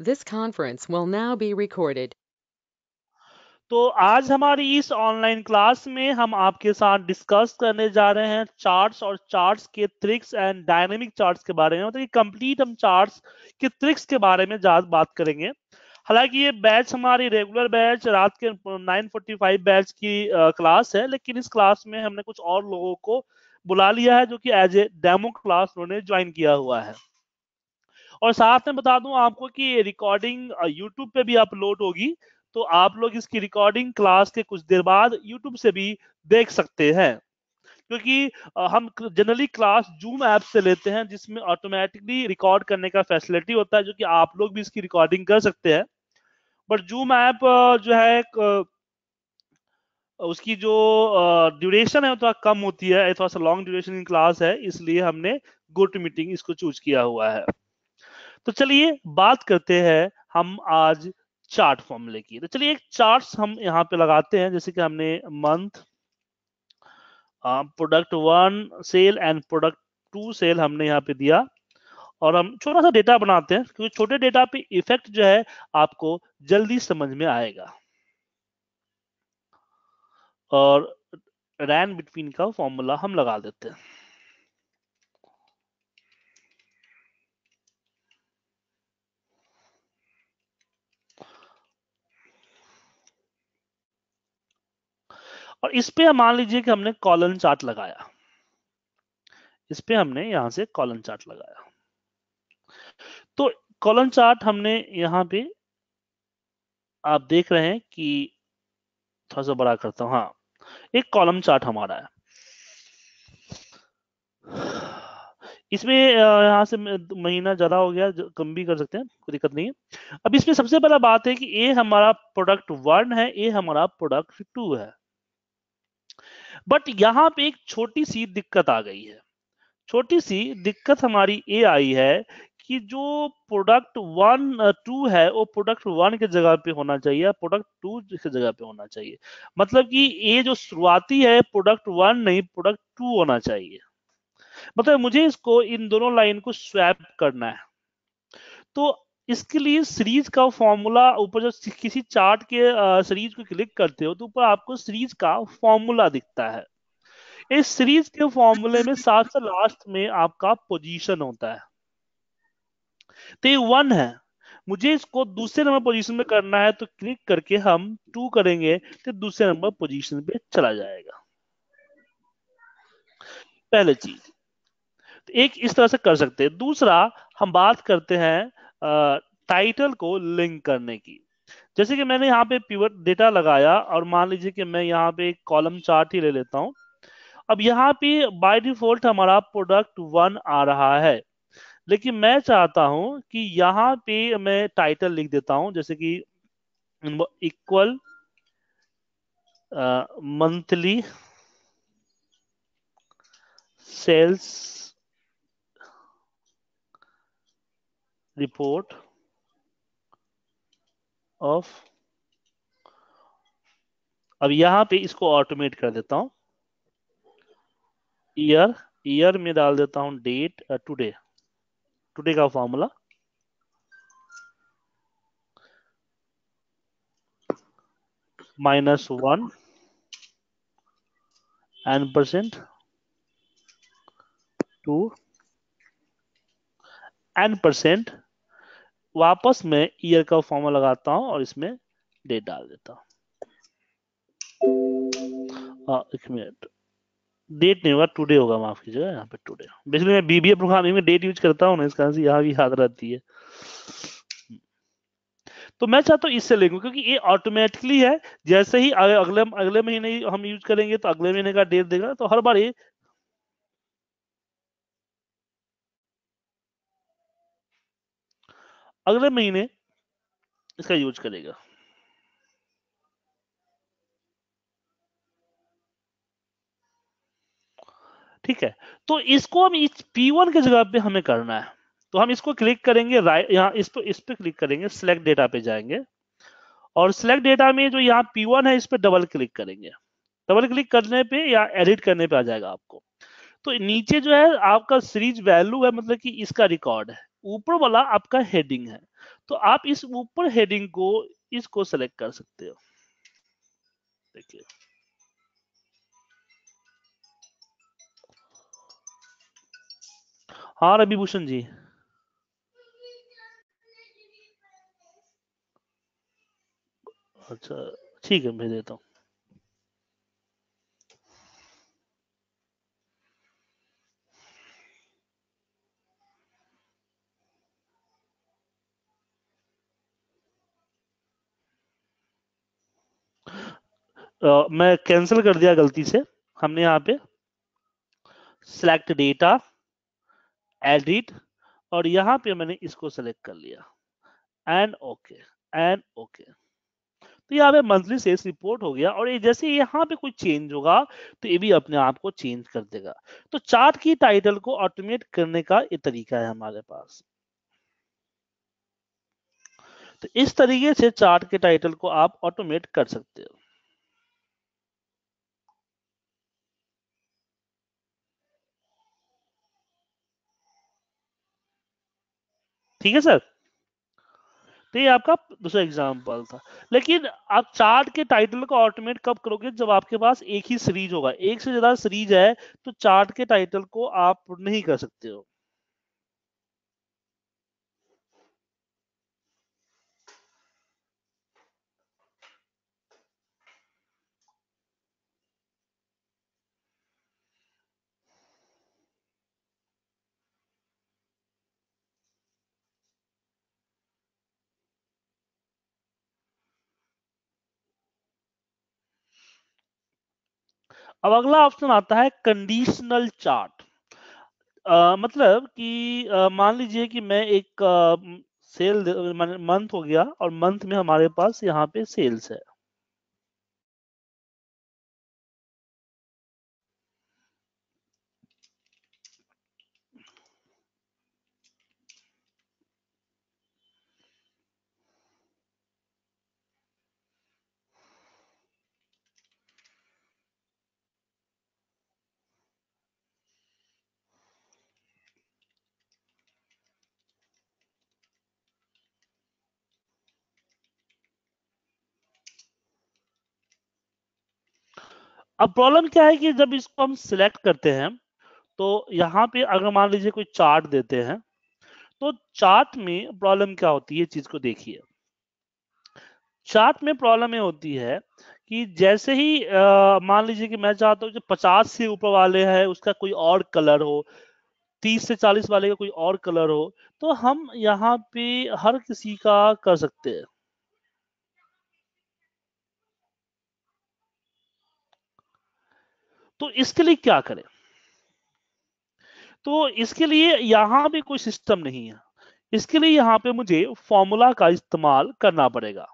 This conference will now be recorded. तो आज हमारी इस ऑनलाइन क्लास में हम आपके साथ डिस्कस करने जा रहे हैं चार्ट्स और चार्ट्स के ट्रिक्स एंड डायनेमिक चार्ट्स के बारे में। मतलब कि कंप्लीट हम चार्ट्स के ट्रिक्स के बारे में ज़्यादा बात करेंगे। हालाँकि ये बैच हमारी रेगुलर बैच रात के 9:45 बैच की क्लास है, लेकिन इस क्लास में हमने कुछ और लोगों को बुला लिया है जो कि एज ए डेमो क्लास उन्होंने ज्वाइन किया हुआ है। और साथ में बता दूँ आपको कि रिकॉर्डिंग यूट्यूब पे भी अपलोड होगी तो आप लोग इसकी रिकॉर्डिंग क्लास के कुछ देर बाद यूट्यूब से भी देख सकते हैं। क्योंकि हम जनरली क्लास जूम ऐप से लेते हैं, जिसमें ऑटोमेटिकली रिकॉर्ड करने का फैसिलिटी होता है, जो कि आप लोग भी इसकी रिकॉर्डिंग कर सकते हैं। बट जूम ऐप जो है उसकी जो ड्यूरेशन है थोड़ा कम होती है थोड़ा सा लॉन्ग ड्यूरेशन की क्लास है, इसलिए हमने गुड मीटिंग इसको चूज़ किया हुआ है। तो चलिए बात करते हैं हम आज चार्ट फॉर्मूले की। तो चलिए एक चार्ट्स हम यहाँ पे लगाते हैं, जैसे कि हमने month product one sale and product two sale हमने यहाँ पे दिया। और हम छोटा सा डेटा बनाते हैं, क्योंकि छोटे डेटा पे इफ़ेक्ट जो है आपको जल्दी समझ में आएगा। और रैन बिटवीन का फॉर्मूला हम लगा देते हैं। और इस पे मान लीजिए कि हमने कॉलन चार्ट लगाया। इस पे हमने यहाँ से कॉलन चार्ट लगाया। तो कॉलन चार्ट हमने यहाँ पे आप देख रहे हैं कि थोड़ा सा बड़ा करता हूँ। हाँ एक कॉलम चार्ट हमारा है। इसमें यहाँ से महीना ज़्यादा हो गया कम भी कर सकते हैं, कोई दिक्कत नहीं है। अब इसमें सबसे पहला बात है कि ए हमारा प्रोडक्ट वन है ए हमारा प्रोडक्ट टू है। बट यहाँ पे एक छोटी सी दिक्कत आ गई है। छोटी सी दिक्कत हमारी ये आई है कि जो प्रोडक्ट वन टू है, वो प्रोडक्ट वन के जगह पे होना चाहिए प्रोडक्ट टू की जगह पे होना चाहिए। मतलब कि ये जो शुरुआती है प्रोडक्ट वन नहीं प्रोडक्ट टू होना चाहिए। मतलब मुझे इसको इन दोनों लाइन को स्वैप करना है। तो इसके लिए सीरीज़ का फॉर्मूला ऊपर जब किसी चार्ट के सीरीज़ को क्लिक करते हो तो ऊपर आपको सीरीज़ का फॉर्मूला दिखता है। इस सीरीज़ के फॉर्मूले में साथ से लास्ट में आपका पोजीशन होता है। तो ये वन है। मुझे इसको दूसरे नंबर पोजीशन में करना है तो क्लिक करके हम टू करेंगे तो दूसरे नंबर पोजीशन पे चला जाएगा। पहले चीज़। तो एक इस तरह से कर सकते हैं। दूसरा, हम बात करते हैं टाइटल को लिंक करने की। जैसे कि मैंने यहाँ पे पिवट डेटा लगाया और मान लीजिए कि मैं यहाँ पे कॉलम चार्ट ही ले लेता हूँ। अब यहाँ पे बाय डिफ़ॉल्ट हमारा प्रोडक्ट वन आ रहा है। लेकिन मैं चाहता हूँ कि यहाँ पे मैं टाइटल लिख देता हूँ, जैसे कि equal monthly sales report of अब यहाँ पे इसको ऑटोमेट कर देता हूँ। ईयर ईयर में डाल देता हूँ डेट टुडे टुडे का formula minus one n percent to n percent वापस मैं ईयर का फॉर्मूला लगाता हूँ और इसमें डेट डाल देता हूँ। एक मिनट। डेट नहीं होगा टुडे होगा, माफ़ कीजिएगा यहाँ पे टुडे बेसिकली मैं बीबीए प्रोग्रामिंग में डेट यूज़ करता हूँ ना, इस कारण से यहाँ भी याद रहती है। तो मैं चाहता हूँ इससे लेंगे, क्योंकि ये ऑटोमेटिकली है, जैसे ही अगले अगले महीने हम यूज़ करेंगे तो अगले महीने का डेट देगा तो हर बार ये अगले महीने इसका यूज़ करेगा। ठीक है तो इसको हम इस P1 के जगह पे हमें करना है। तो हम इसको क्लिक करेंगे यहाँ इस पर इस पे क्लिक करेंगे सिलेक्ट डेटा पे जाएँगे। और सिलेक्ट डेटा में जो यहाँ P1 है, इस पे डबल क्लिक करेंगे। डबल क्लिक करने पे या एडिट करने पे आ जाएगा आपको। तो नीचे जो है, आपका सीरीज़ वैल्यू है मतलब कि इसका रिकॉर्ड है। ऊपर वाला आपका हेडिंग है। तो आप इस ऊपर हेडिंग को, इसको सेलेक्ट कर सकते हो। देखिए। हाँ रवि भूषण जी। अच्छा ठीक है, भेज देता हूँ। मैं कैंसिल कर दिया गलती से, हमने यहाँ पे सिलेक्ट डेटा एडिट और यहाँ पे मैंने इसको सेलेक्ट कर लिया। एंड ओके एंड ओके तो यहाँ पे मंथली सेल्स रिपोर्ट हो गया, और ये जैसे यहाँ पे कोई चेंज होगा तो ये भी अपने आप को चेंज कर देगा। तो चार्ट की टाइटल को ऑटोमेट करने का ये तरीका है हमारे पास। तो इस तरीके से चार्ट के टाइटल को आप ऑटोमेट कर सकते हो। ठीक है, सर? तो ये आपका दूसरा एग्ज़ाम्पल था। लेकिन आप चार्ट के टाइटल को ऑटोमेट कब करोगे? जब आपके पास एक ही सीरीज़ होगा। एक से ज़्यादा सीरीज़ है तो चार्ट के टाइटल को आप नहीं कर सकते हो। अब अगला ऑप्शन आता है कंडीशनल चार्ट मतलब कि मान लीजिए कि मैं एक सेल मंथ हो गया और मंथ में हमारे पास यहाँ पे सेल्स है। अब प्रॉब्लम क्या है कि जब इसको हम सिलेक्ट करते हैं तो यहाँ पे अगर मान लीजिए कोई चार्ट देते हैं तो चार्ट में प्रॉब्लम क्या होती है चीज़ को देखिए। चार्ट में प्रॉब्लम ये होती है कि जैसे ही मान लीजिए कि मैं चाहता हूँ जो पचास से ऊपर वाले हैं, उसका कोई और कलर हो, तीस से चालीस वाले का कोई और कलर हो तो हम यहाँ पे हर किसी का कर सकते हैं। तो इसके लिए क्या करें? तो इसके लिए यहाँ भी कोई सिस्टम नहीं है। इसके लिए यहाँ पे मुझे फॉर्मूला का इस्तेमाल करना पड़ेगा।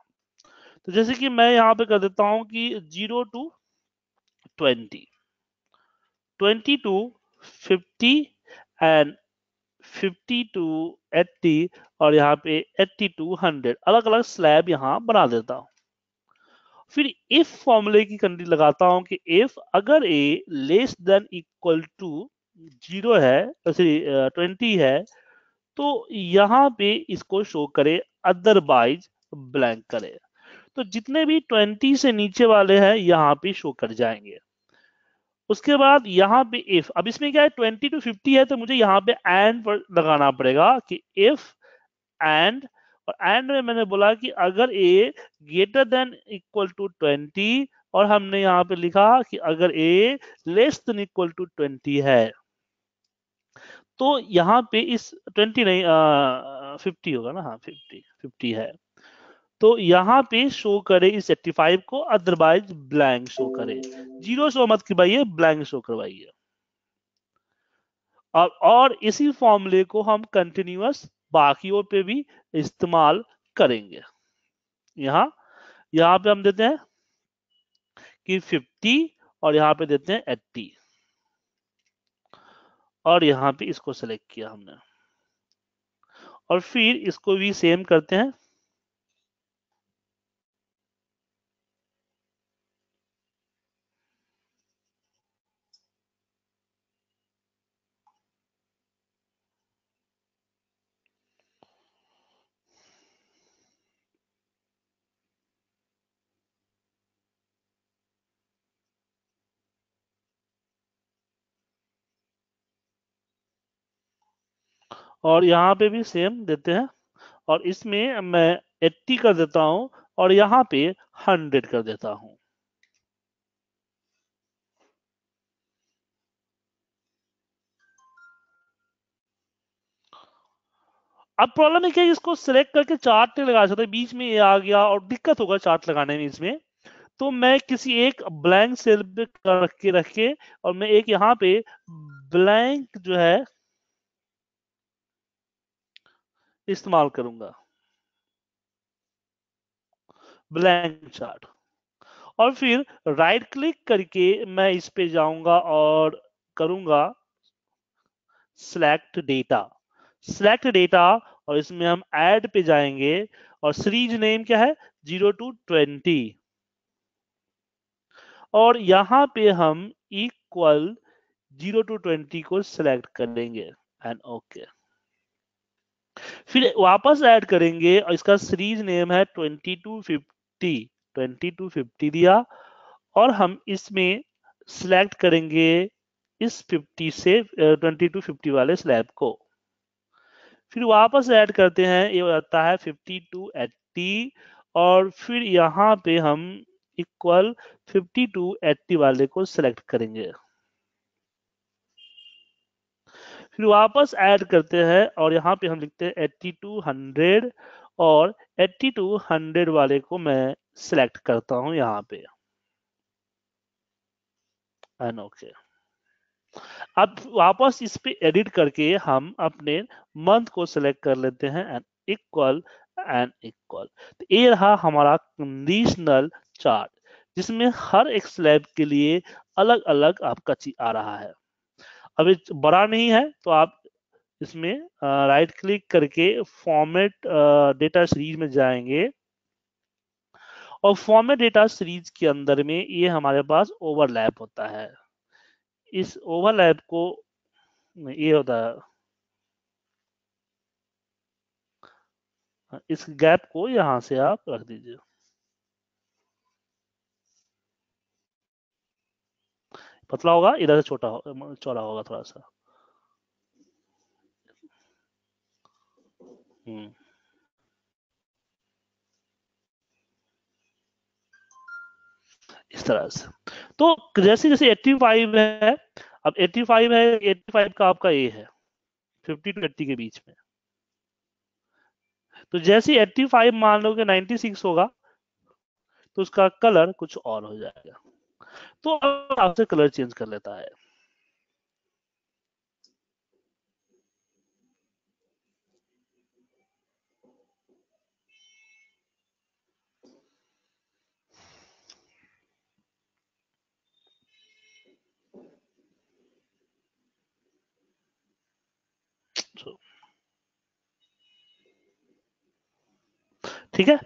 तो जैसे कि मैं यहाँ पे कर देता हूँ कि zero to twenty twenty to fifty and fifty to eighty और यहाँ पे एट्टी टू हंड्रेड अलग अलग स्लैब यहाँ बना देता हूँ। फिर इफ़ फॉर्मूले की कंडी लगाता हूँ कि इफ़ अगर A less than equal to zero है ट्वेंटी है तो यहाँ पे इसको शो करे अदरवाइज़ ब्लैंक करे। तो जितने भी ट्वेंटी से नीचे वाले हैं, यहाँ पे शो कर जाएँगे। उसके बाद यहाँ पे इफ़ अब इसमें क्या है ट्वेंटी टू फिफ्टी है तो मुझे यहाँ पे एंड लगाना पड़ेगा कि इफ़ एंड और एंड में मैंने बोला कि अगर A greater than equal to twenty और हमने यहाँ पे लिखा कि अगर A less than equal to twenty है तो यहाँ पे इस ट्वेंटी नहीं फिफ्टी होगा ना? हाँ फिफ्टी फिफ्टी है। तो यहाँ पे शो करे इस एट्टी फाइव को अदरवाइज़ ब्लैंक शो करे। ज़ीरो शो मत करवाइए ब्लैंक शो करवाइए। और और इसी फॉर्मूले को हम कंटिन्यूअस बाकियों पे भी इस्तेमाल करेंगे। यहाँ यहाँ पे हम देते हैं कि 50 और यहाँ पे देते हैं 80 और यहाँ पे इसको सेलेक्ट किया हमने। और फिर इसको भी सेम करते हैं। और यहाँ पे भी सेम देते हैं। और इसमें मैं 80 कर देता हूँ और यहाँ पे 100 कर देता हूँ। अब प्रॉब्लम है क्या इसको सिलेक्ट करके चार्ट नहीं लगा सकते। बीच में ये आ गया और दिक्कत होगा चार्ट लगाने में इसमें। तो मैं किसी एक ब्लैंक सेल पे रख के रख के और मैं एक यहाँ पे ब्लैंक जो है इस्तेमाल करूँगा। ब्लैंक चार्ट और फिर राइट क्लिक करके मैं इस पे जाऊँगा और करूँगा सिलेक्ट डेटा सिलेक्ट डेटा और इसमें हम ऐड पे जाएँगे और सीरीज़ नेम क्या है? ज़ीरो टू ट्वेंटी और यहाँ पे हम इक्वल ज़ीरो टू ट्वेंटी को सिलेक्ट कर लेंगे एंड ओके okay. फिर वापस ऐड करेंगे और इसका सीरीज़ नेम है twenty to fifty twenty to fifty दिया और हम इसमें सिलेक्ट करेंगे इस 50 से ट्वेंटी टू फिफ्टी वाले स्लैब को। फिर वापस ऐड करते हैं, ये आता है 50 टू एट्टी और फिर यहाँ पे हम इक्वल 50 टू एट्टी वाले को सिलेक्ट करेंगे। फिर वापस ऐड करते हैं और यहाँ पे हम लिखते हैं 80 टू 100 और 80 टू 100 वाले को मैं सिलेक्ट करता हूँ यहाँ पे। And okay okay. अब वापस इस पे एडिट करके हम अपने मंथ को सिलेक्ट कर लेते हैं एंड इक्वल एंड इक्वल तो ये रहा हमारा कंडीशनल चार्ट जिसमें हर एक स्लैब के लिए अलग अलग आपका चीज़ आ रहा है। अभी बड़ा नहीं है तो आप इसमें राइट क्लिक करके फॉर्मेट डेटा सीरीज़ में जाएँगे। और फॉर्मेट डेटा सीरीज़ के अंदर में ये हमारे पास ओवरलैप होता है। इस ओवरलैप को, ये होता है। इस गैप को यहाँ से आप रख दीजिए। पतला होगा इधर से छोटा हो, चौड़ा होगा थोड़ा सा। हम्म। इस तरह से। तो जैसे जैसे 85 है अब 85 है 85 का आपका ए है 50 टू 80 के बीच में। तो जैसे 85 मान लो कि 96 होगा तो उसका कलर कुछ और हो जाएगा। तो आपसे कलर चेंज कर लेता है। ठीक है?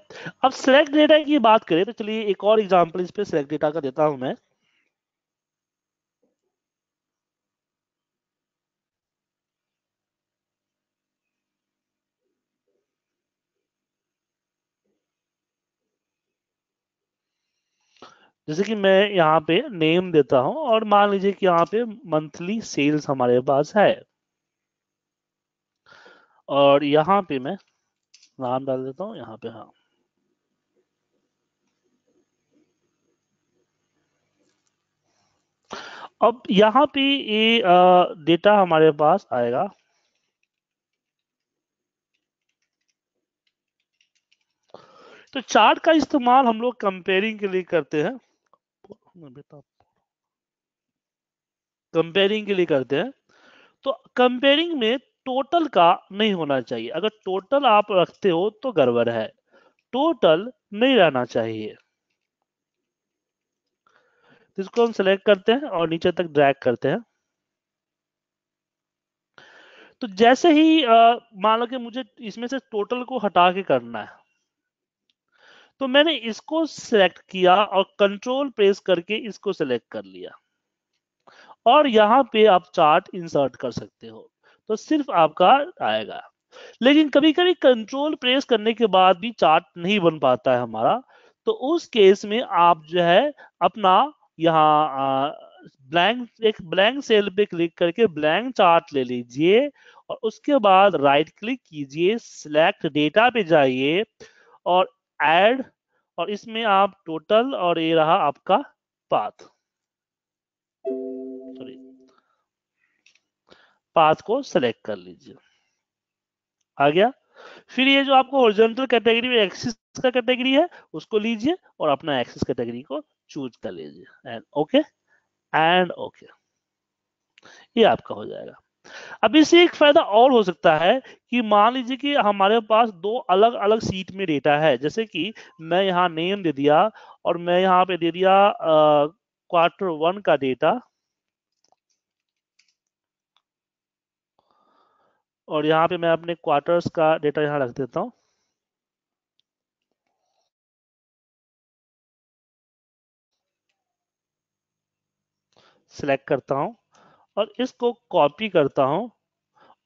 अब सिलेक्ट डेटा की बात करें तो चलिए एक और एग्जांपल इस पे सिलेक्ट डेटा का देता हूँ मैं। जैसे कि मैं यहाँ पे नेम देता हूँ और मान लीजिए कि यहाँ पे मंथली सेल्स हमारे पास है। और यहाँ पे मैं नाम डाल देता हूँ, यहाँ पे हाँ। अब यहाँ पे ये डेटा हमारे पास आएगा। तो चार्ट का इस्तेमाल हम लोग कंपेयरिंग के लिए करते हैं। कंपेयरिंग के लिए करते हैं। तो कंपेयरिंग में टोटल का नहीं होना चाहिए। अगर टोटल आप रखते हो तो गड़बड़ है। टोटल नहीं रहना चाहिए। इसको हम सिलेक्ट करते हैं और नीचे तक ड्रैग करते हैं। तो जैसे ही मान लो कि मुझे इसमें से टोटल को हटा के करना है। तो मैंने इसको सिलेक्ट किया और कंट्रोल प्रेस करके इसको सिलेक्ट कर लिया। और यहाँ पे आप चार्ट इंसर्ट कर सकते हो तो सिर्फ़ आपका आएगा। लेकिन कभी कभी कंट्रोल प्रेस करने के बाद भी चार्ट नहीं बन पाता है हमारा तो उस केस में आप जो है अपना यहाँ ब्लैंक एक ब्लैंक सेल पे क्लिक करके ब्लैंक चार्ट ले लीजिए और उसके बाद राइट क्लिक कीजिए सिलेक्ट डेटा पे जाइए और ऐड और इसमें आप टोटल और ये रहा आपका पाथ सॉरी पाथ को सेलेक्ट कर लीजिए। आ गया। फिर ये जो आपको ओरिजेंटल कैटेगरी में एक्सिस का कैटेगरी है, उसको लीजिए और अपना एक्सिस कैटेगरी को चूज़ कर लीजिए। एंड ओके एंड ओके ये आपका हो जाएगा। अब इससे एक फ़ायदा और हो सकता है कि मान लीजिए कि हमारे पास दो अलग अलग सीट में डेटा है। जैसे कि मैं यहाँ नेम दे दिया और मैं यहाँ पे दे दिया क्वार्टर वन का डेटा और यहाँ पे मैं अपने क्वार्टर्स का डेटा यहाँ रख देता हूँ। सिलेक्ट करता हूँ। और इसको कॉपी करता हूँ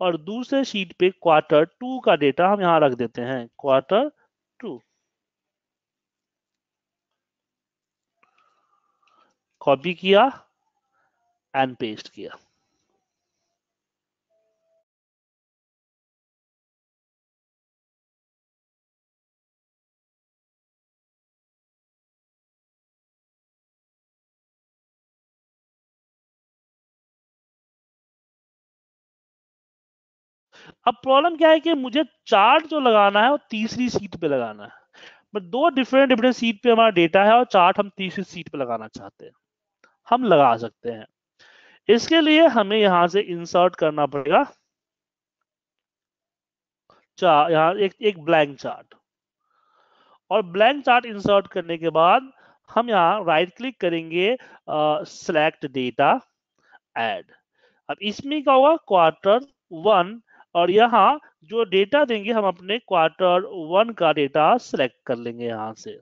और दूसरे शीट पे क्वार्टर टू का डेटा हम यहाँ रख देते हैं क्वार्टर टू कॉपी किया एंड पेस्ट किया। अब प्रॉब्लम क्या है कि मुझे चार्ट जो लगाना है वो तीसरी सीट पे लगाना है। बट दो डिफरेंट डिफरेंट सीट पे हमारा डेटा है और चार्ट हम तीसरी सीट पे लगाना चाहते हैं। हम लगा सकते हैं। इसके लिए हमें यहाँ से इंसर्ट करना पड़ेगा। यहाँ एक एक ब्लैंक चार्ट और ब्लैंक चार्ट इंसर्ट करने के बाद हम यहाँ राइट क्लिक करेंगे सिलेक्ट डेटा एड अब इसमें क्या होगा? क्वार्टर वन और यहाँ जो डेटा देंगे, हम अपने क्वार्टर वन का डेटा सिलेक्ट कर लेंगे यहाँ से।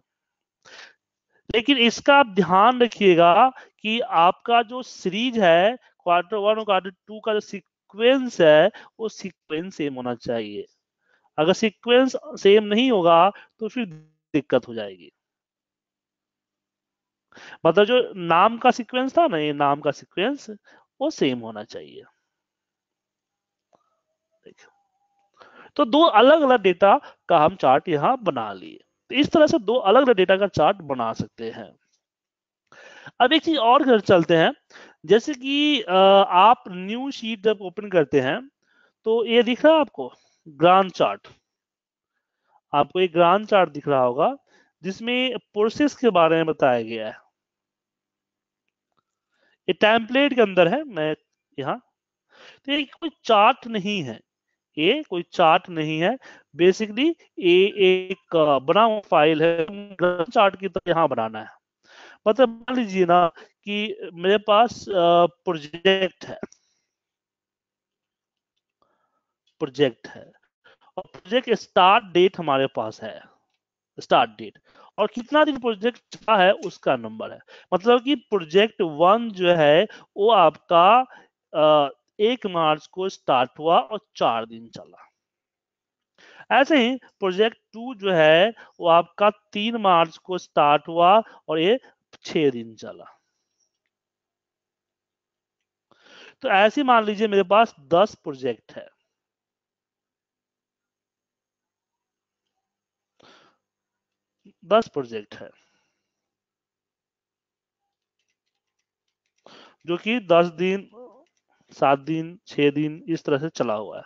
लेकिन इसका आप ध्यान रखिएगा कि आपका जो सीरीज़ है क्वार्टर वन और क्वार्टर टू का जो सीक्वेंस है, वो सीक्वेंस सेम होना चाहिए। अगर सीक्वेंस सेम नहीं होगा तो फिर दिक्कत हो जाएगी। मतलब जो नाम का सीक्वेंस था ना, ये नाम का सीक्वेंस वो सेम होना चाहिए। तो दो अलग अलग डेटा का हम चार्ट यहाँ बना लिए। तो इस तरह से दो अलग अलग डेटा का चार्ट बना सकते हैं। अब एक चीज़ और कर चलते हैं। जैसे कि आप न्यू शीट जब ओपन करते हैं तो ये दिख रहा है आपको? Grand chart. आपको एक ग्रांड चार्ट दिख रहा होगा, जिसमें प्रोसेस के बारे में बताया गया है। ये टेम्पलेट के अंदर है, मैं यहाँ। तो ये कोई चार्ट नहीं है। ये कोई चार्ट नहीं है। बेसिकली ये एक बना हुआ फ़ाइल है चार्ट की तरह यहाँ बनाना है। मतलब मान लीजिए ना कि मेरे पास प्रोजेक्ट है। प्रोजेक्ट है। और प्रोजेक्ट स्टार्ट डेट हमारे पास है। स्टार्ट डेट और कितना दिन प्रोजेक्ट चला है, उसका नंबर है। मतलब कि प्रोजेक्ट वन जो है, वो आपका एक मार्च को स्टार्ट हुआ और चार दिन चला। ऐसे ही प्रोजेक्ट टू जो है, वो आपका तीन मार्च को स्टार्ट हुआ और ये छह दिन चला। तो ऐसे मान लीजिए मेरे पास दस प्रोजेक्ट है। दस प्रोजेक्ट है। जो कि दस दिन सात दिन, छह दिन इस तरह से चला हुआ है।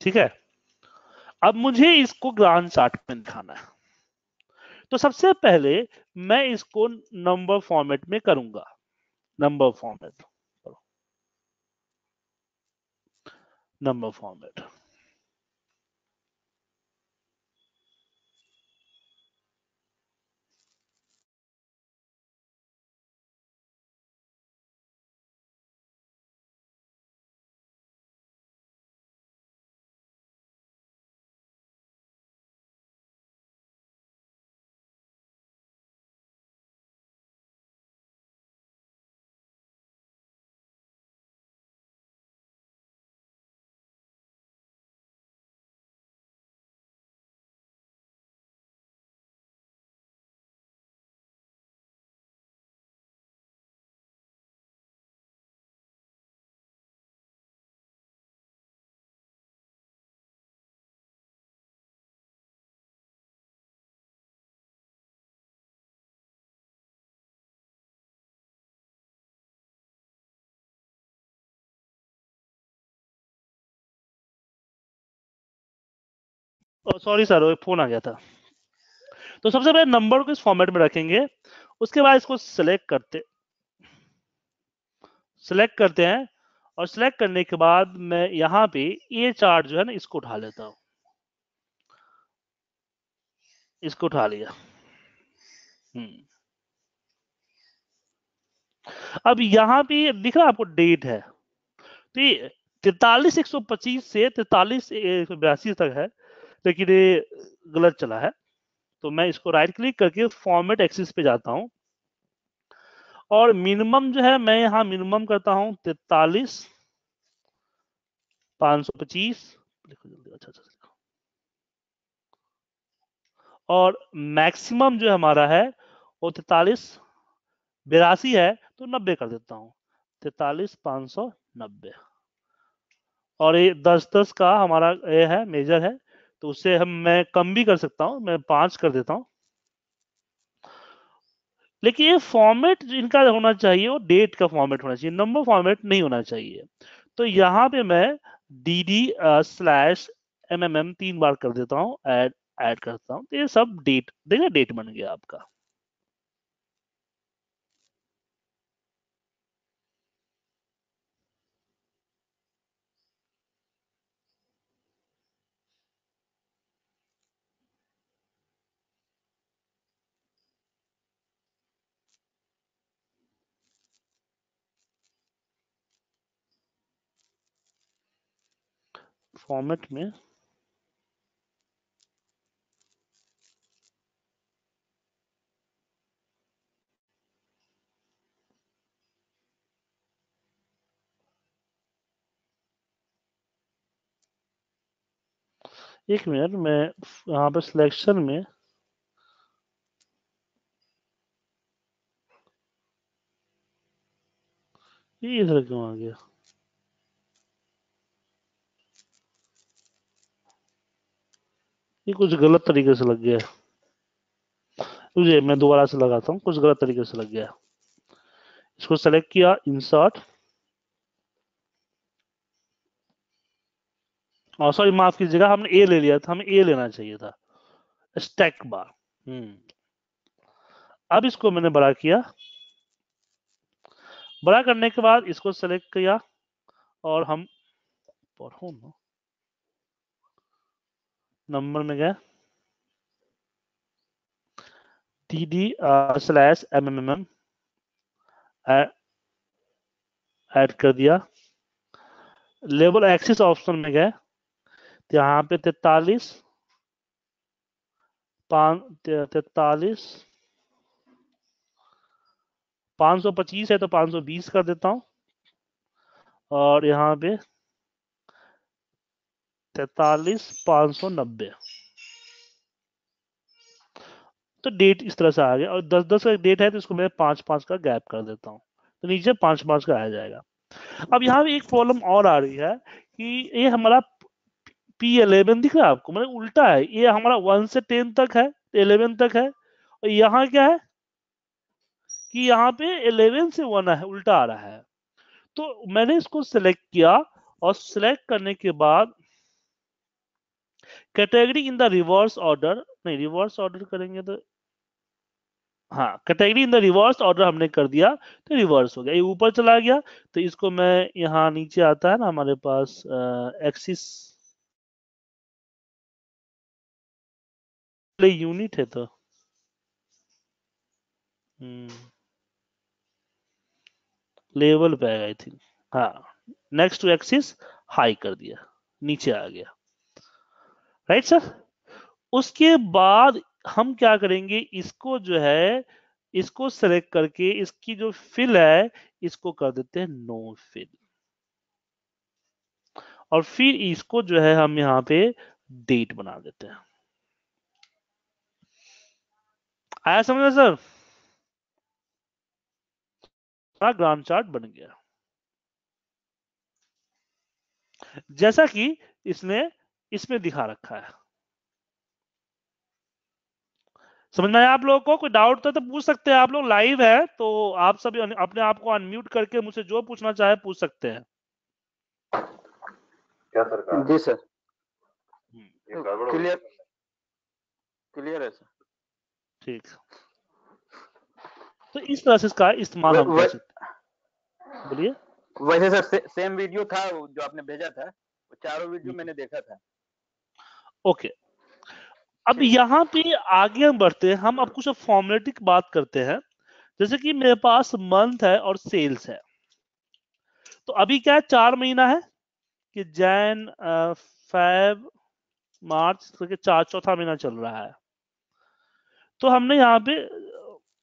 ठीक है? अब मुझे इसको ग्रांड चार्ट में दिखाना है। तो सबसे पहले मैं इसको नंबर फॉर्मेट में करूँगा। Number format number format sorry sir phone आ गया था। तो सबसे पहले नंबर को इस फॉर्मेट में रखेंगे, उसके बाद इसको सिलेक्ट करते सिलेक्ट करते हैं और सिलेक्ट करने के बाद मैं यहाँ पे ये चार्ट जो है ना, इसको उठा लेता हूँ। इसको उठा लिया। हम्म। अब यहाँ पे दिख रहा आपको डेट है। तो ये तैतालीस एक सौ पच्चीस से तैतालीस बयासी तक है। लेकिन ये गलत चला है। तो मैं इसको राइट क्लिक करके फॉर्मेट एक्सिस पे जाता हूँ। और मिनिमम जो है, मैं यहाँ मिनिमम करता हूँ तैतालीस, पाँच सौ पच्चीस। जल्दी अच्छा अच्छा लिखो। और मैक्सिमम जो हमारा है, वो तैतालीस, बिरासी है तो नब्बे कर देता हूँ। तैतालीस, पाँच सौ नब्बे। और ये दस दस का हमारा ये है मेजर है। तो उससे हम, मैं कम भी कर सकता हूँ, मैं पाँच कर देता हूँ। लेकिन ये फॉर्मेट इनका होना चाहिए, वो डेट का फॉर्मेट होना चाहिए नंबर फॉर्मेट नहीं होना चाहिए। तो यहाँ पे मैं D D slash M M M तीन बार कर देता हूँ ऐड ऐड करता हूँ। तो ये सब डेट देखिए डेट बन गया आपका। फॉर्मेट में। एक मिनट मैं यहाँ पे सिलेक्शन में ये इधर क्यों आ गया? ये कुछ गलत तरीके से लग गया मुझे, मैं दोबारा से लगाता हूँ, कुछ गलत तरीके से लग गया इसको सेलेक्ट किया इंसर्ट और सॉरी माफ़ कीजिएगा, हमने ए ले लिया था, हमें ए लेना चाहिए था। Stack bar hmm. अब इसको मैंने बड़ा किया। बड़ा करने के बाद इसको सेलेक्ट किया और हम पढ़ो ना। नंबर में गया। T D slash M M M M add कर दिया। लेबल एक्सिस ऑप्शन में गए तो यहाँ पे तैतालीस तैतालीस पाँच सौ पच्चीस है तो पाँच सौ बीस कर देता हूँ। और यहाँ पे तैतालीस पाँच सौ नब्बे। तो डेट इस तरह से आ गया और दस दस का डेट है तो इसको मैं पाँच पाँच का गैप कर देता हूँ। तो नीचे पाँच पाँच का आ जाएगा। अब यहाँ एक प्रॉब्लम और आ रही है कि ये हमारा पी एलेवन दिख रहा है आपको? मतलब उल्टा है। ये हमारा वन से टेन तक है इलेवन तक है। और यहाँ क्या है? कि यहाँ पे इलेवन से वन है, उल्टा आ रहा है। तो मैंने इसको सिलेक्ट किया और सिलेक्ट करने के बाद category in the reverse order नहीं रिवर्स ऑर्डर करेंगे तो हाँ category in the reverse order हमने कर दिया तो रिवर्स हो गया। ये ऊपर चला गया तो इसको मैं यहाँ नीचे आता है ना हमारे पास एक्सिस यूनिट है तो। लेवल पे आई थिंक हाँ नेक्स्ट टू एक्सिस हाई कर दिया, नीचे आ गया। राइट सर उसके बाद हम क्या करेंगे? इसको जो है, इसको सेलेक्ट करके इसकी जो फिल है, इसको कर देते हैं नो फिल और फिर इसको जो है हम यहाँ पे डेट बना देते हैं. आया समझ सर ग्राम चार्ट बन गया. जैसा कि इसने इसमें दिखा रखा है। समझ में आया आप लोगों को? कोई डाउट था तो पूछ सकते हैं। आप लोग लाइव है तो आप सभी अपने आप को अनम्यूट करके मुझसे जो पूछना चाहे पूछ सकते हैं। क्या सरकार? जी सर। ये गड़बड़ हो क्लियर क्लियर है सर। ठीक। तो इस तरह से इसका इस्तेमाल हम कर सकते बोलिए। वैसे सर से, सेम वीडियो था जो आपने भेजा था वो चारों वीडियो मैंने देखा था। ओके। अब यहाँ पे आगे हम बढ़ते हैं हम अब कुछ फॉर्मेटिक बात करते हैं जैसे कि मेरे पास मंथ है और सेल्स है। तो अभी क्या है चार महीना है कि जैन फेब मार्च तो के चार चौथा महीना चल रहा है। तो हमने यहाँ पे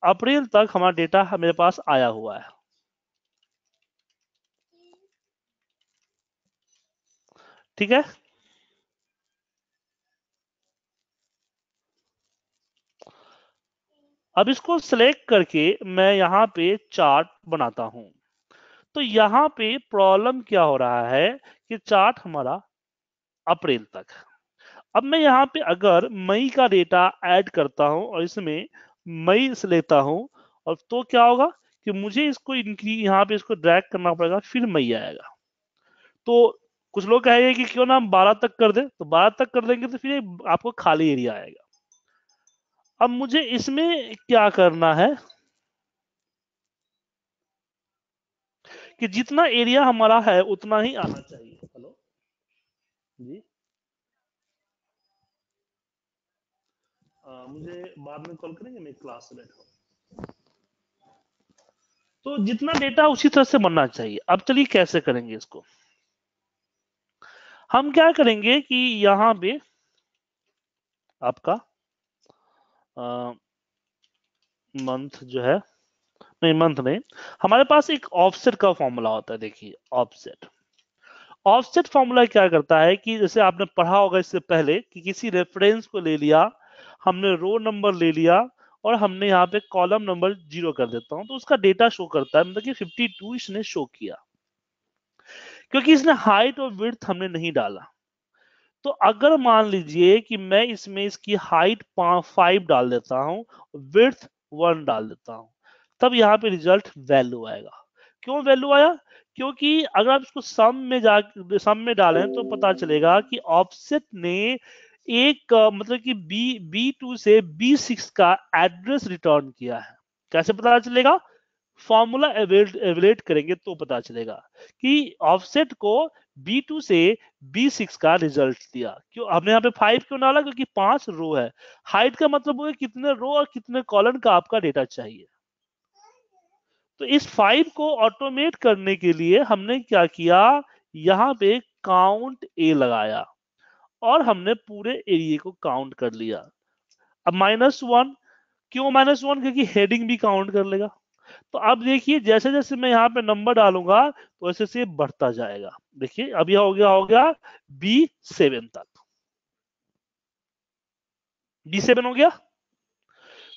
अप्रैल तक हमारा डेटा मेरे पास आया हुआ है। ठीक है? अब इसको सिलेक्ट करके मैं यहाँ पे चार्ट बनाता हूँ। तो यहाँ पे प्रॉब्लम क्या हो रहा है कि चार्ट हमारा अप्रैल तक। अब मैं यहाँ पे अगर मई का डेटा ऐड करता हूँ और इसमें मई से लेता हूँ और तो क्या होगा कि मुझे इसको इनकी, यहाँ पे इसको ड्रैग करना पड़ेगा, फिर मई आएगा। तो कुछ लोग कहेंगे कि क्यों ना हम बारह तक कर दें? तो बारह तक कर देंगे तो फिर आपको खाली एरिया आएगा। अब मुझे इसमें क्या करना है? कि जितना एरिया हमारा है उतना ही आना चाहिए। हेलो जी? आ, मुझे बाद में कॉल करेंगे मैं क्लास बैठा तो जितना डेटा उसी तरह से बनना चाहिए। अब चलिए कैसे करेंगे इसको? हम क्या करेंगे कि यहाँ पे आपका मंथ जो है, नहीं मंथ नहीं, हमारे पास एक ऑफसेट का फॉर्मूला होता है, देखिए ऑफसेट ऑफसेट फॉर्मूला क्या करता है कि जैसे आपने पढ़ा होगा इससे पहले कि किसी रेफरेंस को ले लिया, हमने रो नंबर ले लिया और हमने यहाँ पे कॉलम नंबर ज़ीरो कर देता हूँ तो उसका डेटा शो करता है मतलब कि 52 इसने शो किया। क्योंकि इसने हाइट और विड्थ हमने नहीं डाला। तो अगर मान लीजिए कि मैं इसमें इसकी हाइट फाइव डाल देता हूँ विड्थ वन डाल देता हूँ, तब यहाँ पे रिज़ल्ट वैल्यू आएगा। क्यों वैल्यू आया? क्योंकि अगर आप इसको सम में जा सम में डालें तो पता चलेगा कि ऑफसेट ने एक मतलब कि बी बी टू से बी सिक्स का एड्रेस रिटर्न किया है। कैसे पता चलेगा? फॉर्मूला एवेलेट करेंगे तो पता चलेगा कि ऑफसेट को B2 से B6 का रिज़ल्ट दिया। क्यों? हमने यहाँ पे फाइव क्यों डाला? क्योंकि पाँच रो है। हाइट का मतलब वो है कितने रो और कितने कॉलम का आपका डेटा चाहिए। तो इस फाइव को ऑटोमेट करने के लिए हमने क्या किया? यहाँ पे काउंट ए लगाया और हमने पूरे एरिया को काउंट कर लिया। अब माइनस वन क्यों माइनस वन क्योंकि हेडिंग भी काउंट कर लेगा। तो अब देखिए जैसे जैसे मैं यहाँ पे नंबर डालूँगा तो वैसे से बढ़ता जाएगा। देखिए, अब यह हो गया हो गया बी सेवन तक। बी सेवन हो गया?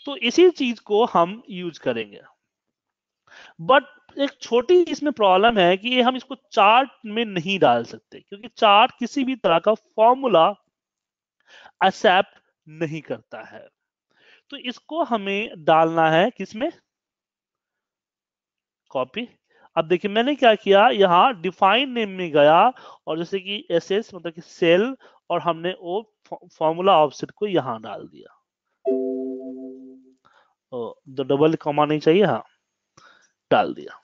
तो इसी चीज़ को हम यूज़ करेंगे। बट एक छोटी इसमें प्रॉब्लम है कि हम इसको चार्ट में नहीं डाल सकते, क्योंकि चार्ट किसी भी तरह का फॉर्मूला एक्सेप्ट नहीं करता है। तो इसको हमें डालना है किसमें? कॉपी अब देखिए, मैंने क्या किया? यहाँ डिफाइन नेम में गया और जैसे कि एस एस मतलब कि सेल और हमने वो फॉर्मूला ऑफसेट को यहाँ डाल दिया। तो डबल कॉमा नहीं चाहिए? हाँ डाल दिया।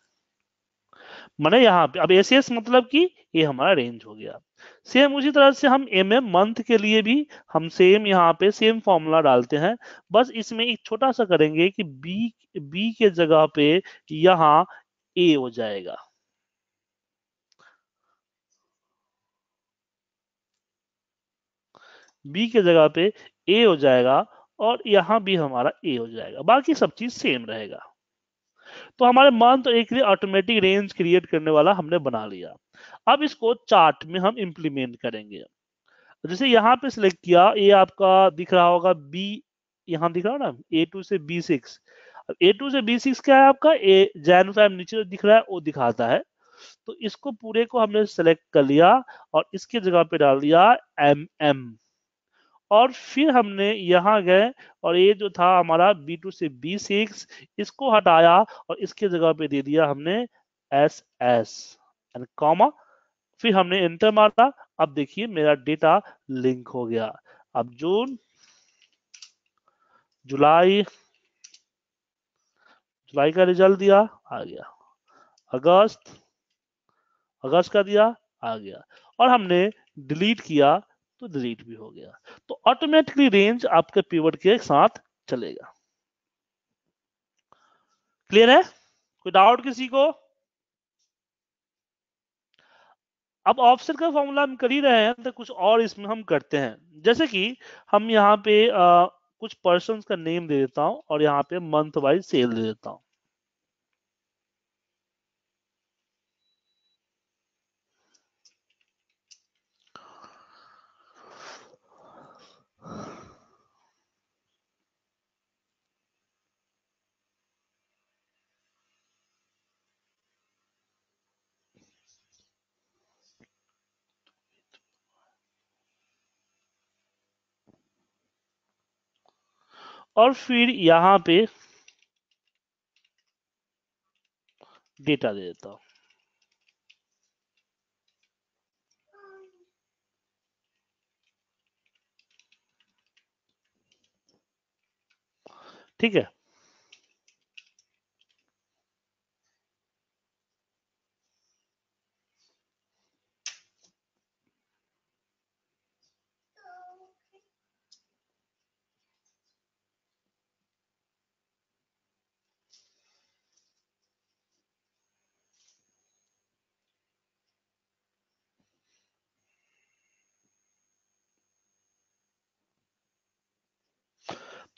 मैंने यहाँ पे, अब एस मतलब कि ये हमारा रेंज हो गया। सेम उसी तरह से हम एम एम मंथ के लिए भी हम सेम यहाँ पे सेम फॉर्मूला डालते हैं। बस इसमें एक छोटा सा करेंगे कि बी बी के जगह पे यहाँ ए हो जाएगा। बी के जगह पे ए हो जाएगा और यहाँ भी हमारा ए हो जाएगा। बाकी सब चीज़ सेम रहेगा। तो हमारे मान तो एक ऑटोमेटिक रेंज क्रिएट करने वाला हमने बना लिया। अब इसको चार्ट में हम इंप्लीमेंट करेंगे। जैसे यहाँ पे सिलेक्ट किया ये आपका दिख रहा होगा बी यहाँ दिख रहा है ना? ए टू से बी सिक्स ए टू से बी सिक्स क्या है आपका? ए जैन फाइव नीचे दिख रहा है, वो दिखाता है। तो इसको पूरे को हमने सेलेक्ट कर लिया और इसके जगह पे डाल दिया एम एम और फिर हमने यहाँ गए और ये जो था हमारा बी टू से बी सिक्स इसको हटाया और इसके जगह पे दे दिया हमने एस एस एंड कॉमा फिर हमने एंटर मारा। अब देखिए मेरा डेटा लिंक हो गया। अब जून, जुलाई जुलाई का रिज़ल्ट दिया, आ गया। अगस्त अगस्त का दिया, आ गया। और हमने डिलीट किया तो डिलीट भी हो गया। तो ऑटोमेटिकली रेंज आपके पीवर्ड के साथ चलेगा। क्लियर है? कोई डाउट किसी को? अब ऑप्शन का फॉर्मूला हम कर ही रहे हैं तो कुछ और इसमें हम करते हैं। जैसे कि हम यहाँ पे कुछ पर्सन का नेम दे देता हूँ और यहाँ पे मंथ वाइज सेल दे देता हूँ। और फिर यहाँ पे डेटा दे देता हूँ। ठीक है?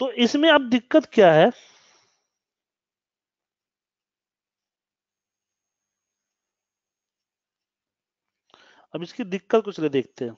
तो इसमें अब दिक्कत क्या है? अब इसकी दिक्कत कुछ ले देखते हैं।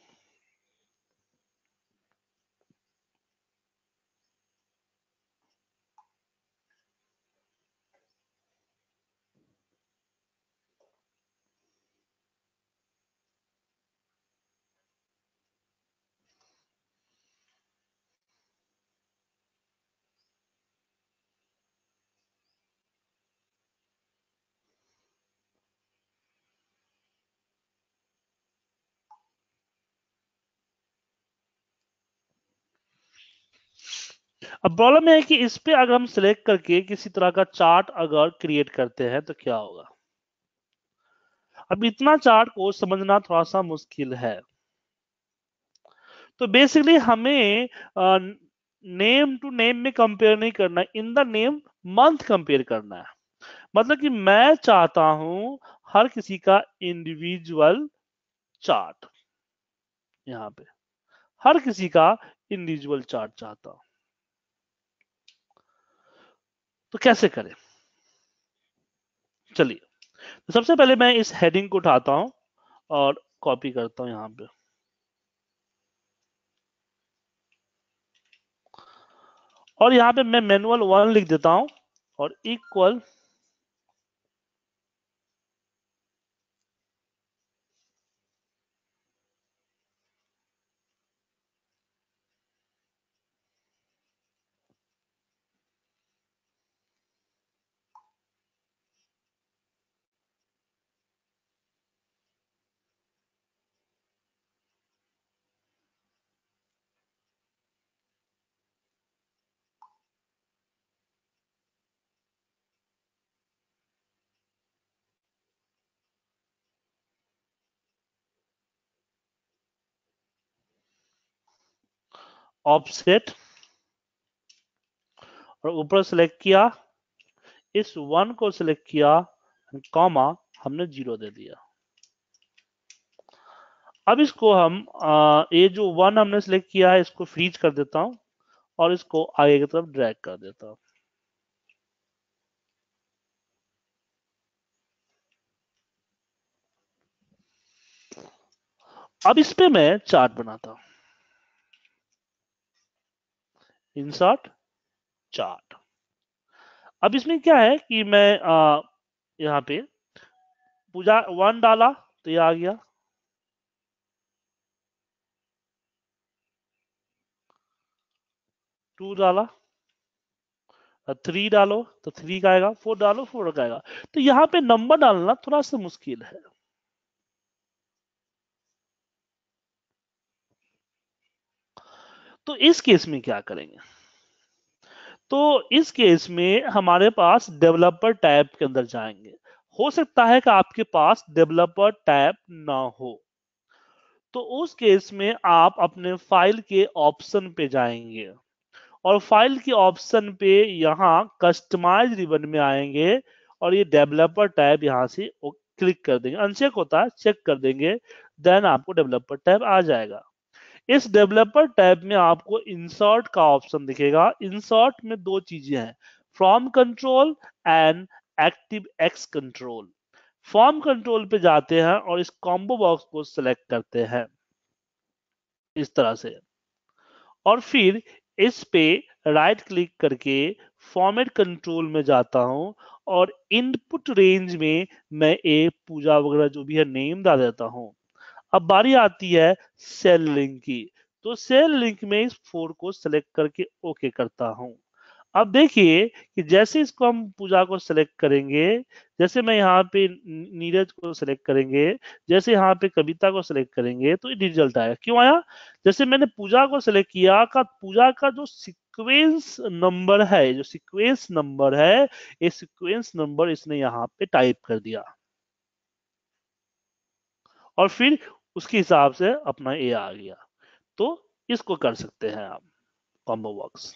अब प्रॉब्लम है कि इस पे अगर हम सिलेक्ट करके किसी तरह का चार्ट अगर क्रिएट करते हैं तो क्या होगा? अब इतना चार्ट को समझना थोड़ा सा मुश्किल है। तो बेसिकली हमें नेम टू नेम में कंपेयर नहीं करना in the name month compare करना है। मतलब कि मैं चाहता हूँ हर किसी का इंडिविजुअल चार्ट यहाँ पे। हर किसी का इंडिविजुअल चार्ट चाहता हूँ। तो कैसे करें? चलिए तो सबसे पहले मैं इस हेडिंग को उठाता हूँ और कॉपी करता हूँ यहाँ पे। और यहाँ पे मैं मैनुअल वन लिख देता हूँ और इक्वल ऑफसेट और ऊपर सेलेक्ट किया। इस वन को सिलेक्ट किया कॉमा हमने ज़ीरो दे दिया। अब इसको हम ये जो वन हमने सिलेक्ट किया है, इसको फ्रीज कर देता हूँ और इसको आगे की तरफ़ ड्रैग कर देता हूँ। अब इस पे मैं चार्ट बनाता हूँ। इंसर्ट चार्ट अब इसमें क्या है कि मैं यहाँ पे पूजा वन डाला तो ये आ गया। टू डाला। थ्री डालो तो थ्री का आएगा फोर डालो फोर का आएगा। तो यहाँ पे नंबर डालना थोड़ा सा मुश्किल है। तो इस केस में क्या करेंगे? तो इस केस में हमारे पास डेवलपर टैब के अंदर जाएँगे। हो सकता है कि आपके पास डेवलपर टैब ना हो। तो उस केस में आप अपने फ़ाइल के ऑप्शन पे जाएँगे और फ़ाइल के ऑप्शन पे यहाँ कस्टमाइज रिबन में आएँगे और ये डेवलपर टैब यहाँ से क्लिक कर देंगे। अनचेक होता है चेक कर देंगे देन आपको डेवलपर टैब आ जाएगा। इस डेवलपर टैब में आपको इंसर्ट का ऑप्शन दिखेगा। इंसर्ट में दो चीज़ें हैं form control and active X control form control पे जाते हैं और इस कॉम्बो बॉक्स को सिलेक्ट करते हैं, इस तरह से। और फिर इस पे राइट क्लिक करके फॉर्मेट कंट्रोल में जाता हूँ और इनपुट रेंज में मैं एक पूजा वगैरह जो भी है नेम डाल देता हूँ। अब बारी आती है सेल लिंक की। तो सेल लिंक में इस फोर को सिलेक्ट करके ओके करता हूँ। अब देखिए कि जैसे इसको हम पूजा को सिलेक्ट करेंगे, जैसे मैं यहाँ पे नीरज को सिलेक्ट करेंगे, जैसे यहाँ पे कविता को सिलेक्ट करेंगे तो रिज़ल्ट आया। क्यों आया? जैसे मैंने पूजा को सिलेक्ट किया, का पूजा का जो सीक्वेंस नंबर है, जो सीक्वेंस नंबर है, ये सीक्वेंस नंबर इसने यहाँ पे टाइप कर दिया। और फिर उसके हिसाब से अपना ए आ गया। तो इसको कर सकते हैं आप कॉम्बो बॉक्स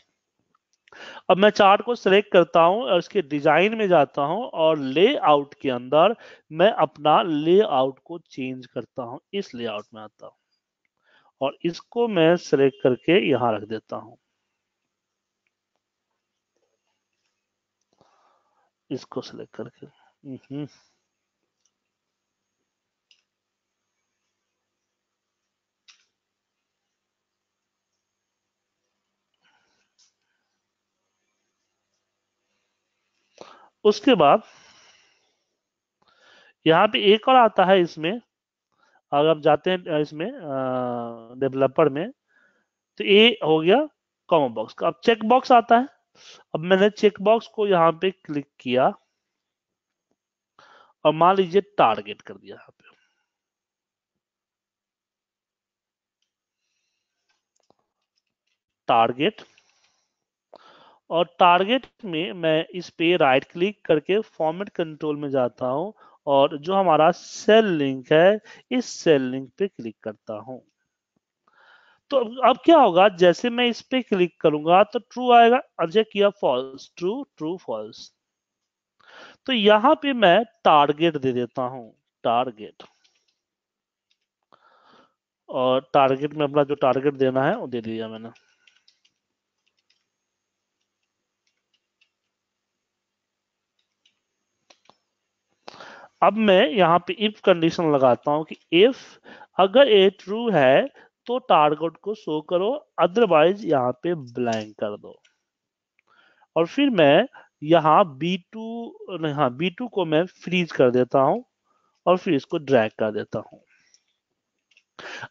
अब मैं चार्ट को सिलेक्ट करता हूँ और इसके डिज़ाइन में जाता हूँ और लेआउट के अंदर मैं अपना लेआउट को चेंज करता हूँ। इस लेआउट में आता हूँ और इसको मैं सिलेक्ट करके यहाँ रख देता हूँ। इसको सिलेक्ट करके। उसके बाद यहाँ पे एक और आता है इसमें, अगर आप जाते हैं इसमें डेवलपर में तो ए हो गया कॉमन बॉक्स का। अब चेक बॉक्स आता है। अब मैंने चेक बॉक्स को यहाँ पे क्लिक किया और मान लीजिए टारगेट कर दिया यहाँ पे। टारगेट और टारगेट में मैं इस पे राइट क्लिक करके फॉर्मेट कंट्रोल में जाता हूँ और जो हमारा सेल लिंक है, इस सेल लिंक पे क्लिक करता हूँ। तो अब क्या होगा? जैसे मैं इस पे क्लिक करूँगा तो ट्रू आएगा। अजय किया फॉल्स ट्रू ट्रू फॉल्स तो यहाँ पे मैं टारगेट दे देता हूँ टारगेट और टारगेट में अपना जो टारगेट देना है, वो दे दिया मैंने। अब मैं यहाँ पे इफ़ कंडीशन लगाता हूँ कि इफ़ अगर ए ट्रू है तो टारगेट को शो करो अदरवाइज़ यहाँ पे ब्लैंक कर दो। और फिर मैं यहाँ बी B2 हाँ B2 को मैं फ्रीज कर देता हूँ और फिर इसको ड्रैग कर देता हूँ।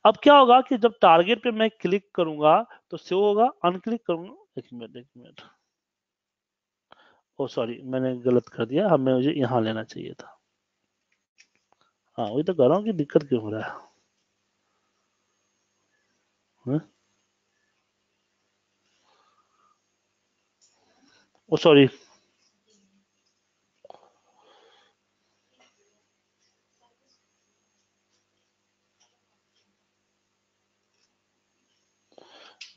अब क्या होगा कि जब टारगेट पे मैं क्लिक करूँगा तो शो होगा अनक्लिक करूँगा। एक मिनट एक मिनट ओ सॉरी मैंने गलत कर दिया। हमें मुझे यहाँ लेना चाहिए था। हाँ वही तो कह रहा हूँ कि दिक्कत क्यों हो रहा है? हाँ? ओ सॉरी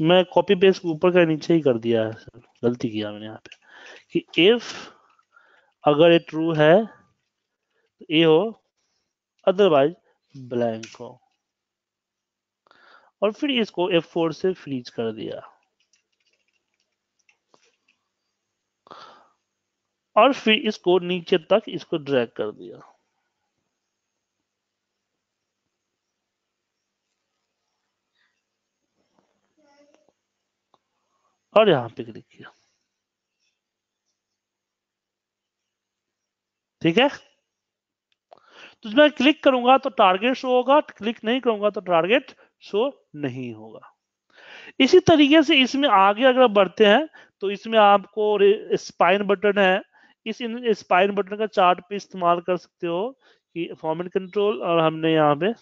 मैं कॉपी पेस्ट ऊपर का नीचे ही कर दिया है, सर। गलती किया मैंने यहाँ पे। कि इफ़ अगर ये ट्रू है तो ये हो अदरवाइज़ ब्लैंक हो। और फिर इसको F4 से फ्रीज कर दिया। और फिर इसको नीचे तक इसको ड्रैग कर दिया। और यहाँ पे क्लिक किया। ठीक है? तो जब मैं क्लिक करूँगा तो टारगेट शो होगा क्लिक नहीं करूँगा तो टारगेट शो नहीं होगा। इसी तरीके से इसमें आगे अगर बढ़ते हैं तो इसमें आपको स्पाइन बटन है। इस स्पाइन बटन का चार्ट पे इस्तेमाल कर सकते हो कि फॉर्मेट कंट्रोल और हमने यहाँ पे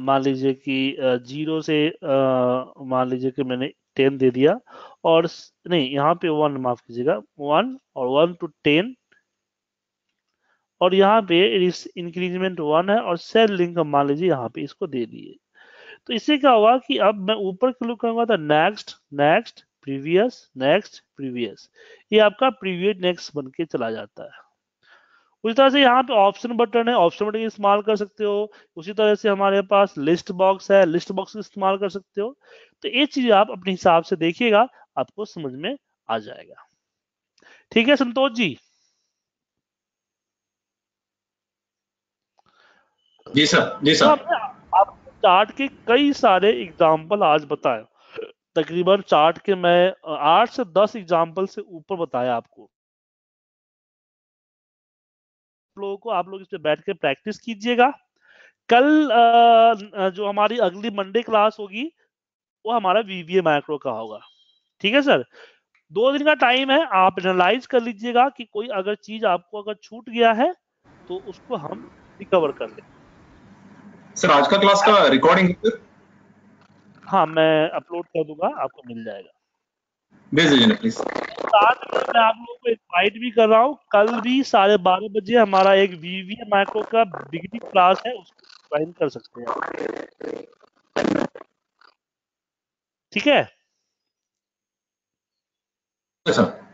मान लीजिए कि ज़ीरो से मान लीजिए कि मैंने टेन दे दिया और नहीं, यहाँ पे वन माफ़ कीजिएगा वन और वन टू टेन और यहाँ पे इंक्रीजमेंट वन है और सेल लिंक मान लीजिए यहाँ पे इसको दे दिए। तो इससे क्या होगा कि अब मैं ऊपर क्लिक करूँगा तो next next previous next previous ये आपका प्रीवियस नेक्स्ट बन के चला जाता है। उसी तरह से यहाँ पे ऑप्शन बटन है ऑप्शन बटन इस्तेमाल कर सकते हो। उसी तरह से हमारे पास लिस्ट बॉक्स है लिस्ट बॉक्स इस्तेमाल कर सकते हो। तो ये चीज़ आप अपने हिसाब से देखिएगा, आपको समझ में आ जाएगा। ठीक है संतोष जी? जी सर जी सर। चार्ट के कई सारे एग्ज़ाम्पल आज बताए। तकरीबन चार्ट के मैं आठ से दस एग्ज़ाम्पल से ऊपर बताया आपको। आप लोगों को, आप लोग इस पे बैठ के प्रैक्टिस कीजिएगा। कल जो हमारी अगली मंडे क्लास होगी, वो हमारा वीवीए माइक्रो का होगा। ठीक है सर? दो दिन का टाइम है, आप एनालाइज कर लीजिएगा कि कोई अगर चीज़ आपको अगर छूट गया है तो उसको हम रिकवर कर लें। सर आज का क्लास का रिकॉर्डिंग हाँ मैं अपलोड कर दूँगा आपको मिल जाएगा। भेज दीजिए प्लीज़ साथ में मैं आप लोगों को इनवाइट भी कर रहा हूँ। कल भी साढ़े बारह बजे हमारा एक वीवी माइक्रो का बिगिनिंग क्लास है उसको ज्वाइन कर सकते हैं ठीक है? सर